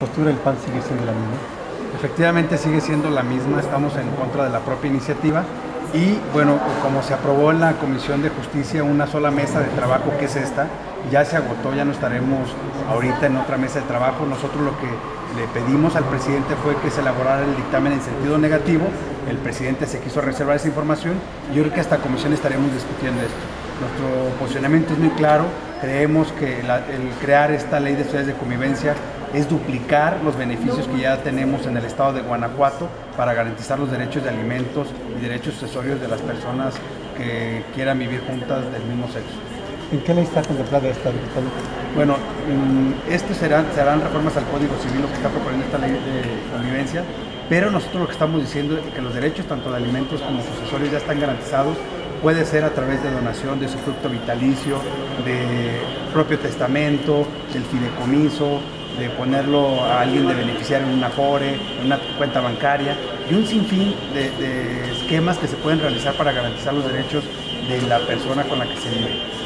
postura del PAN sigue siendo la misma? Efectivamente sigue siendo la misma, estamos en contra de la propia iniciativa y bueno, como se aprobó en la Comisión de Justicia una sola mesa de trabajo que es esta, ya se agotó, ya no estaremos ahorita en otra mesa de trabajo. Nosotros lo que le pedimos al presidente fue que se elaborara el dictamen en sentido negativo, el presidente se quiso reservar esa información yo creo que esta comisión estaremos discutiendo esto. Nuestro posicionamiento es muy claro, creemos que el crear esta ley de ciudades de convivencia es duplicar los beneficios que ya tenemos en el estado de Guanajuato para garantizar los derechos de alimentos y derechos accesorios de las personas que quieran vivir juntas del mismo sexo. ¿En qué ley está contemplada esta, diputado? Bueno, mm, estos serán, serán reformas al Código Civil, lo que está proponiendo esta ley de convivencia, pero nosotros lo que estamos diciendo es que los derechos tanto de alimentos como accesorios ya están garantizados puede ser a través de donación de su fruto vitalicio, de propio testamento, del fideicomiso, de ponerlo a alguien de beneficiar en una Afore, en una cuenta bancaria y un sinfín de, de esquemas que se pueden realizar para garantizar los derechos de la persona con la que se vive.